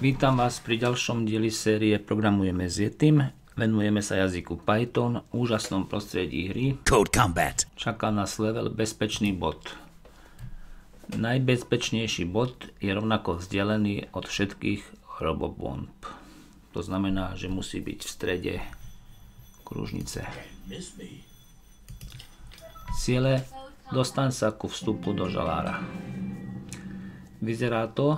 Vítam vás pri ďalšom dieli série Programujeme s Yetim. Venujeme sa jazyku Python, úžasnom prostredí hry. Code Combat. Čaká nás level Bezpečný bod. Najbezpečnejší bod je rovnako vzdialený od všetkých robobomb. To znamená, že musí byť v strede kružnice. Ciele dostaň sa ku vstupu do žalára. Vyzerá to,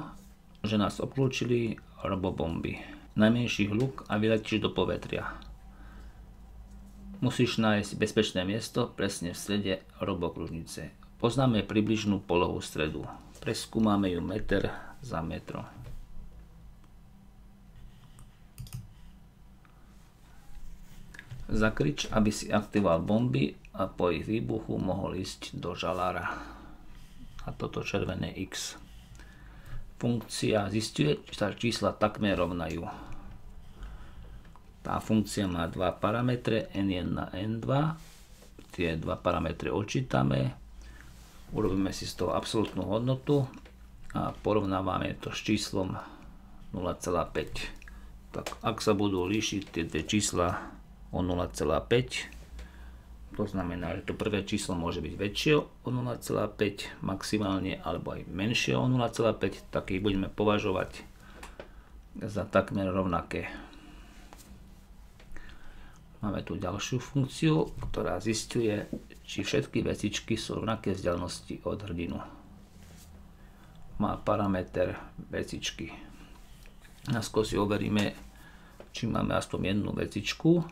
že nás obklúčili robobomby. Najmenší hluk a vyletíš do povetria. Musíš nájsť bezpečné miesto presne v strede robokružnice. Poznáme približnú polohu stredu. Preskúmame ju meter za metro. Zakrič, aby si aktivoval bomby a po ich výbuchu mohol ísť do žalára. A toto červené X. Funkcia zistuje, či sa čísla takmer rovnajú. Tá funkcia má dva parametre N1 a N2. Tie dva parametre odčítame. Urobíme si z toho absolútnu hodnotu a porovnávame to s číslom 0,5. Tak ak sa budú líšiť tie čísla o 0,5. To znamená, že to prvé číslo môže byť väčšie o 0,5 maximálne alebo aj menšie o 0,5, tak ich budeme považovať za takmer rovnaké. Máme tu ďalšiu funkciu, ktorá zistuje, či všetky vecičky sú rovnaké vzdialenosti od hrdinu. Má parameter vecičky. Naskôr si overíme, či máme aspoň jednu vecičku,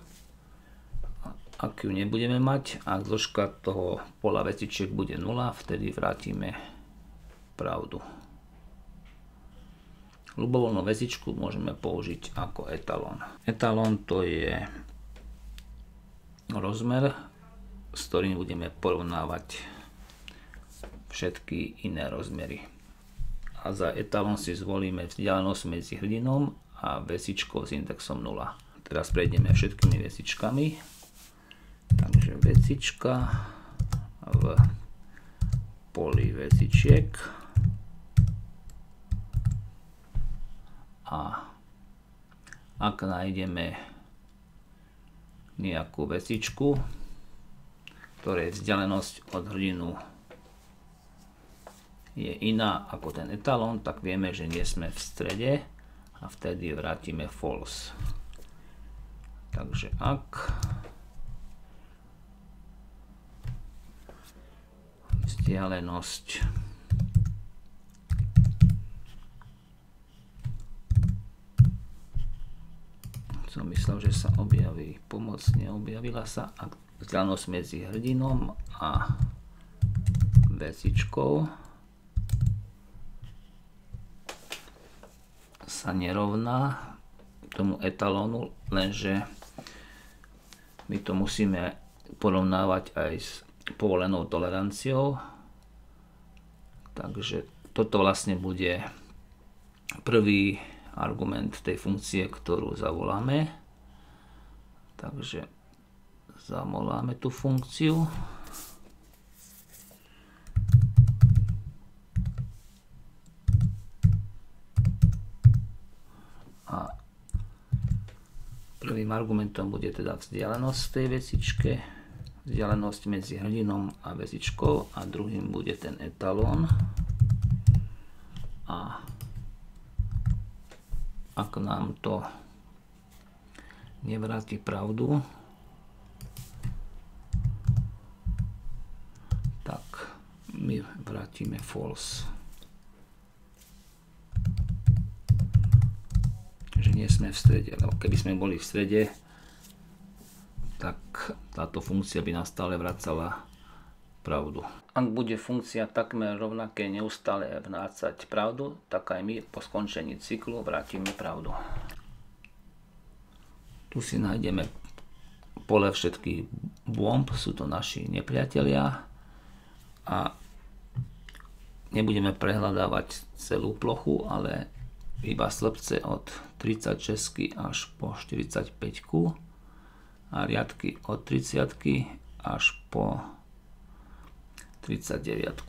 ak ju nebudeme mať, ak dĺžka toho pola vetičiek bude 0, vtedy vrátime pravdu. Ľubovoľnú vecičku môžeme použiť ako etalón. Etalón to je rozmer, s ktorým budeme porovnávať všetky iné rozmery. A za etalón si zvolíme vzdialenosť medzi hrdinom a vesičkou s indexom 0. Teraz prejdeme všetkými vesičkami Takže vecička v poli vecičiek a ak nájdeme nejakú vecičku, ktorej vzdialenosť od hrdinu je iná ako ten etalón, tak vieme, že nie sme v strede a vtedy vrátime false. Takže ak vzdialenosť. Som myslel, že sa objaví. Pomoc, neobjavila sa vzdialenosť medzi hrdinom a vecičkou sa nerovná tomu etalónu, lenže my to musíme porovnávať aj s povolenou toleranciou Takže toto vlastne bude prvý argument tej funkcie, ktorú zavoláme. Takže zavoláme tú funkciu. A prvým argumentom bude teda vzdialenosť tej vecičke vzdialenosť medzi hrdinom a väzičkou a druhým bude ten etalón. A ak nám to nevráti pravdu tak my vrátime false. Že nie sme v strede lebo keby sme boli v strede tak táto funkcia by nám stále vracala pravdu. Ak bude funkcia takmer rovnaké neustále vnácať pravdu, tak aj my po skončení cyklu vrátime pravdu. Tu si nájdeme pole všetkých bomb, sú to naši nepriatelia a nebudeme prehľadávať celú plochu, ale iba slbce od 36 až po 45 a riadky od 30 až po 39.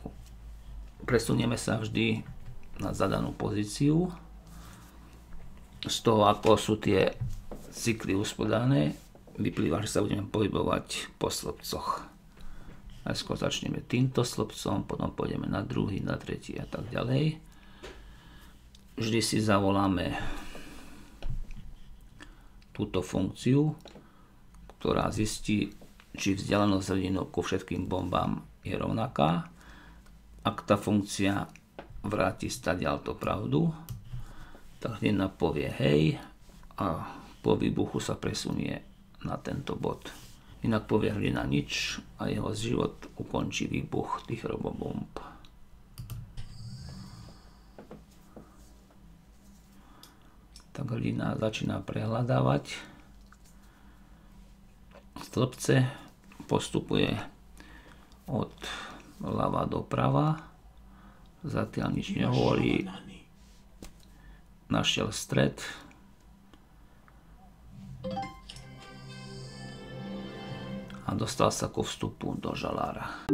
Presunieme sa vždy na zadanú pozíciu z toho, ako sú tie cykly uspodané, vyplýva, že sa budeme pohybovať po slobcoch. Najskôr začneme týmto slobcom, potom pôjdeme na druhý, na tretí a tak ďalej. Vždy si zavoláme túto funkciu, ktorá zistí, či vzdialenosť hrdinov ku všetkým bombám je rovnaká. Ak tá funkcia vráti stadiaľ to pravdu, tak hrdina povie hej a po výbuchu sa presunie na tento bod. Inak povie hrdina nič a jeho život ukončí výbuch tých robobomb. Tak hrdina začína prehľadávať stĺpce, postupuje od ľava do prava, zatiaľ nič nehovorí, našiel stred. A dostal sa ku vstupu do žalára.